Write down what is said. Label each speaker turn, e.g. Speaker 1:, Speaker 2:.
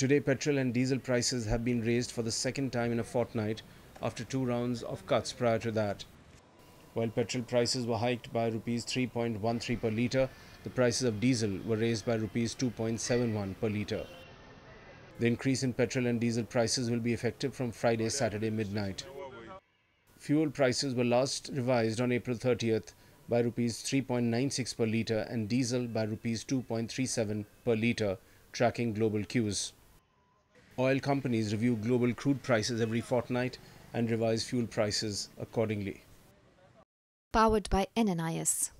Speaker 1: Today, petrol and diesel prices have been raised for the second time in a fortnight after two rounds of cuts prior to that. While petrol prices were hiked by rupees 3.13 per litre, the prices of diesel were raised by rupees 2.71 per litre. The increase in petrol and diesel prices will be effective from Friday, Saturday midnight. Fuel prices were last revised on April 30th by rupees 3.96 per litre and diesel by rupees 2.37 per litre, tracking global cues. Oil companies review global crude prices every fortnight and revise fuel prices accordingly.
Speaker 2: Powered by NNIS.